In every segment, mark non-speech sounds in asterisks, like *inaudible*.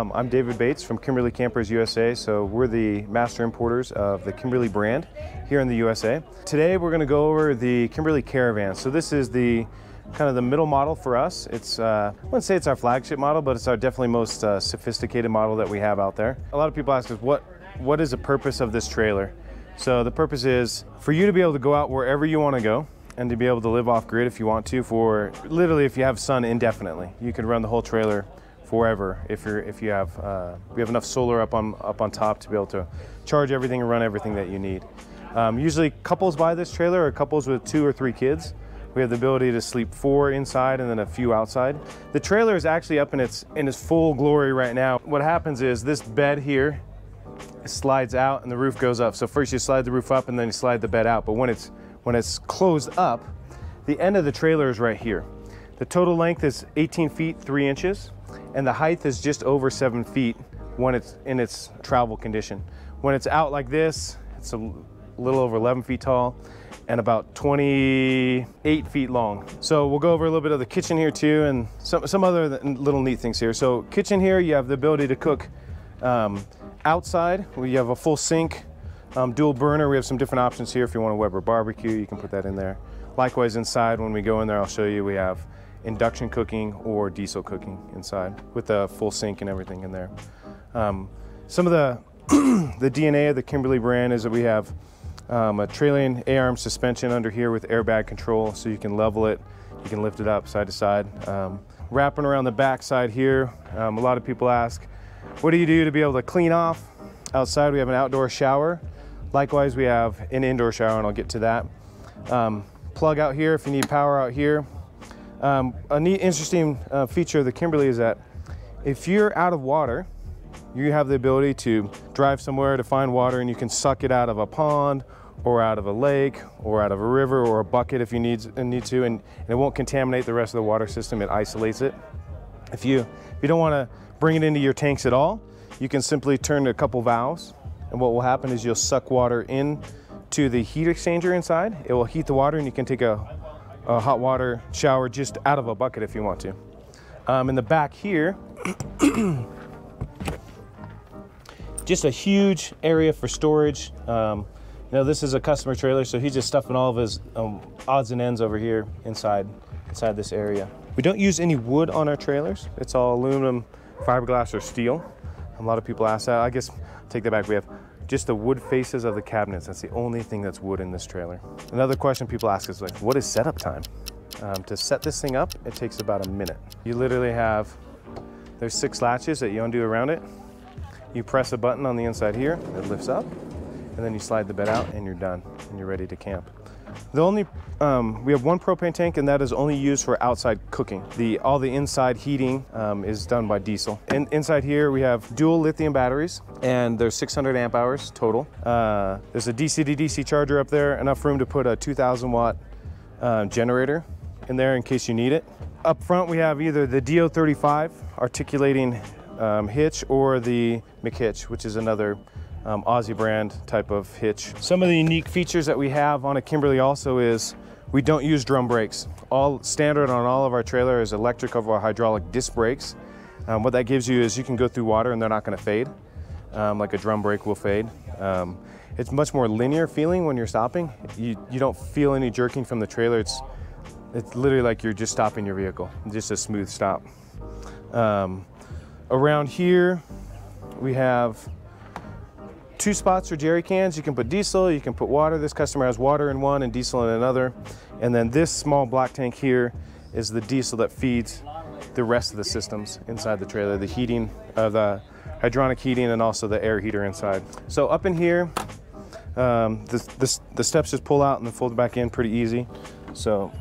Um, I'm David Bates from Kimberly Kampers USA. So we're the master importers of the Kimberly brand here in the USA. Today we're going to go over the Kimberly Karavan. So this is the kind of the middle model for us. It's, uh, I wouldn't say it's our flagship model, but it's our definitely most uh, sophisticated model that we have out there. A lot of people ask us, what, what is the purpose of this trailer? So the purpose is for you to be able to go out wherever you want to go and to be able to live off grid if you want to for literally if you have sun indefinitely. You can run the whole trailer forever if you're if you have uh, we have enough solar up on up on top to be able to charge everything and run everything that you need. Um, usually couples buy this trailer or couples with two or three kids. We have the ability to sleep four inside and then a few outside. The trailer is actually up in its in its full glory right now. What happens is this bed here slides out and the roof goes up. So first you slide the roof up and then you slide the bed out. But when it's when it's closed up, the end of the trailer is right here. The total length is 18 feet 3 inches and the height is just over 7 feet when it's in its travel condition. When it's out like this, it's a little over 11 feet tall and about 28 feet long. So we'll go over a little bit of the kitchen here too and some, some other little neat things here. So kitchen here, you have the ability to cook um, outside. We have a full sink, um, dual burner. We have some different options here. If you want a Weber barbecue, you can put that in there. Likewise inside, when we go in there, I'll show you, we have induction cooking or diesel cooking inside with a full sink and everything in there. Um, some of the, *clears throat* the DNA of the Kimberly brand is that we have um, a trailing A-arm suspension under here with airbag control so you can level it, you can lift it up side to side. Um, wrapping around the back side here, um, a lot of people ask, what do you do to be able to clean off? Outside we have an outdoor shower. Likewise we have an indoor shower and I'll get to that. Um, plug out here if you need power out here. Um, a neat interesting uh, feature of the Kimberly is that if you're out of water, you have the ability to drive somewhere to find water and you can suck it out of a pond or out of a lake or out of a river or a bucket if you need, need to and, and it won't contaminate the rest of the water system, it isolates it. If you, if you don't want to bring it into your tanks at all, you can simply turn a couple valves and what will happen is you'll suck water in to the heat exchanger inside. It will heat the water and you can take a, a hot water shower just out of a bucket if you want to. Um, in the back here, *clears throat* just a huge area for storage. Um, you know, this is a customer trailer, so he's just stuffing all of his um, odds and ends over here inside, inside this area. We don't use any wood on our trailers. It's all aluminum, fiberglass, or steel. A lot of people ask that. I guess, take that back. We have just the wood faces of the cabinets. That's the only thing that's wood in this trailer. Another question people ask is like, what is setup time? Um, to set this thing up, it takes about a minute. You literally have, there's six latches that you undo around it. You press a button on the inside here, it lifts up, and then you slide the bed out and you're done and you're ready to camp. The only, um, we have one propane tank and that is only used for outside cooking. The, all the inside heating um, is done by diesel. In, inside here we have dual lithium batteries and there's 600 amp hours total. Uh, there's a DC to DC charger up there, enough room to put a 2000 watt uh, generator in there in case you need it. Up front we have either the DO35 articulating um, hitch or the McHitch, which is another um, Aussie brand type of hitch. Some of the unique features that we have on a Kimberly also is we don't use drum brakes. All standard on all of our trailer is electric over hydraulic disc brakes. Um, what that gives you is you can go through water and they're not going to fade, um, like a drum brake will fade. Um, it's much more linear feeling when you're stopping. You, you don't feel any jerking from the trailer. It's, it's literally like you're just stopping your vehicle, just a smooth stop. Um, around here, we have two spots for jerry cans. You can put diesel, you can put water. This customer has water in one and diesel in another. And then this small black tank here is the diesel that feeds the rest of the systems inside the trailer, the heating, uh, the hydronic heating and also the air heater inside. So up in here, um, the, the, the, steps just pull out and then fold back in pretty easy. So,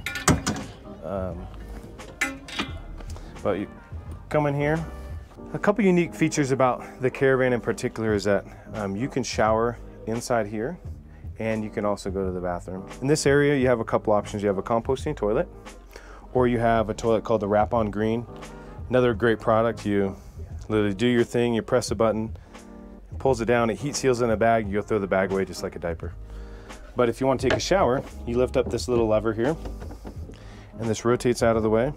um, but you come in here, a couple unique features about the Karavan in particular is that um, you can shower inside here and you can also go to the bathroom. In this area, you have a couple options. You have a composting toilet or you have a toilet called the Wrap-On Green. Another great product. You literally do your thing, you press a button, it pulls it down, it heat seals in a bag, you'll throw the bag away just like a diaper. But if you want to take a shower, you lift up this little lever here and this rotates out of the way.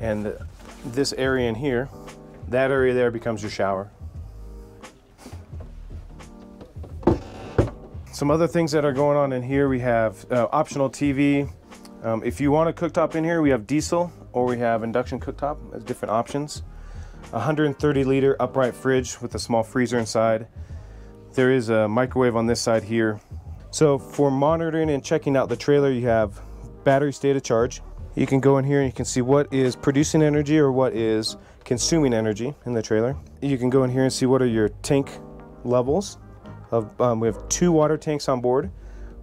And this area in here that area there becomes your shower. Some other things that are going on in here, we have uh, optional TV. Um, if you want a cooktop in here, we have diesel or we have induction cooktop as different options. 130 liter upright fridge with a small freezer inside. There is a microwave on this side here. So for monitoring and checking out the trailer, you have battery state of charge. You can go in here and you can see what is producing energy or what is consuming energy in the trailer. You can go in here and see what are your tank levels of, um, we have two water tanks on board.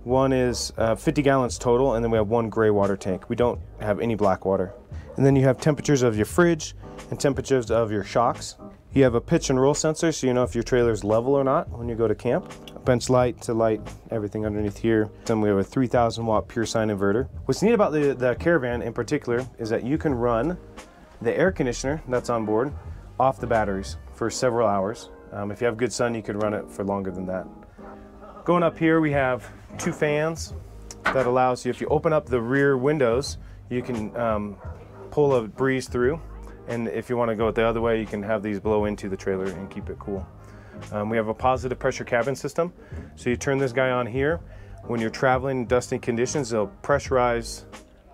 One is uh, 50 gallons total, and then we have one gray water tank. We don't have any black water. And then you have temperatures of your fridge and temperatures of your shocks. You have a pitch and roll sensor, so you know if your trailer is level or not when you go to camp. A bench light to light everything underneath here. Then we have a 3000 watt pure sine inverter. What's neat about the, the Karavan in particular is that you can run the air conditioner that's on board off the batteries for several hours um, if you have good sun, you could run it for longer than that. Going up here, we have two fans that allows you, if you open up the rear windows, you can um, pull a breeze through. And if you want to go the other way, you can have these blow into the trailer and keep it cool. Um, we have a positive pressure cabin system. So you turn this guy on here. When you're traveling in dusty conditions, it'll pressurize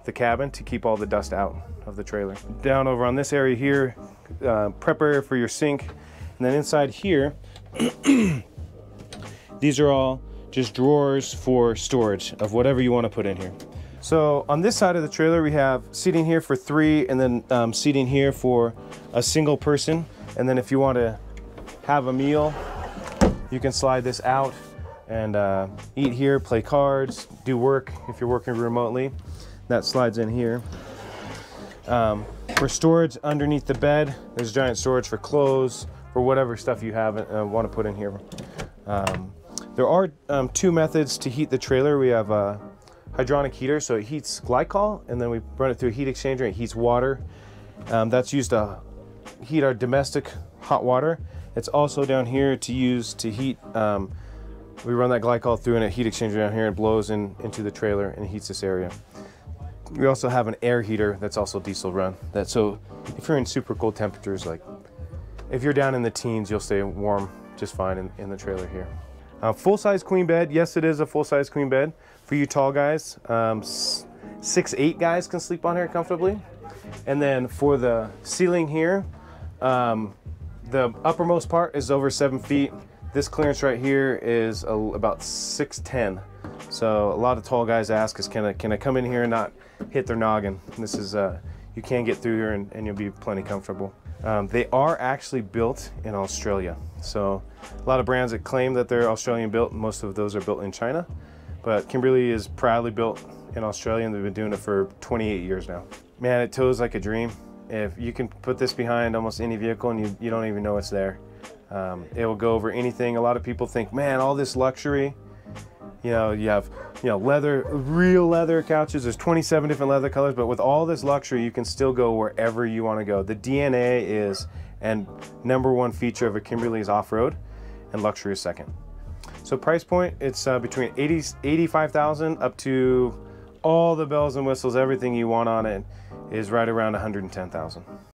the cabin to keep all the dust out of the trailer. Down over on this area here, uh, prep area for your sink and then inside here, *clears throat* these are all just drawers for storage of whatever you want to put in here. So on this side of the trailer, we have seating here for three and then um, seating here for a single person. And then if you want to have a meal, you can slide this out and uh, eat here, play cards, do work if you're working remotely. That slides in here. Um, for storage underneath the bed, there's giant storage for clothes, for whatever stuff you have uh, want to put in here. Um, there are um, two methods to heat the trailer. We have a hydronic heater, so it heats glycol, and then we run it through a heat exchanger. It heats water. Um, that's used to heat our domestic hot water. It's also down here to use to heat. Um, we run that glycol through in a heat exchanger down here. and blows in into the trailer and heats this area. We also have an air heater that's also diesel run. That so if you're in super cold temperatures like if you're down in the teens, you'll stay warm just fine in, in the trailer here. Uh, full-size queen bed. Yes, it is a full-size queen bed. For you tall guys, um, six, eight guys can sleep on here comfortably. And then for the ceiling here, um, the uppermost part is over seven feet. This clearance right here is a, about 6'10". So a lot of tall guys ask us, can I, can I come in here and not hit their noggin? this is, uh, you can get through here and, and you'll be plenty comfortable. Um, they are actually built in Australia. So a lot of brands that claim that they're Australian built, most of those are built in China. But Kimberly is proudly built in Australia and they've been doing it for 28 years now. Man, it tows like a dream. If you can put this behind almost any vehicle and you, you don't even know it's there. Um, it will go over anything. A lot of people think, man, all this luxury, you know, you have, you know, leather, real leather couches. There's 27 different leather colors, but with all this luxury, you can still go wherever you want to go. The DNA is, and number one feature of a Kimberly's off-road, and luxury is second. So price point, it's uh, between 80, 85,000 up to all the bells and whistles, everything you want on it is right around 110,000.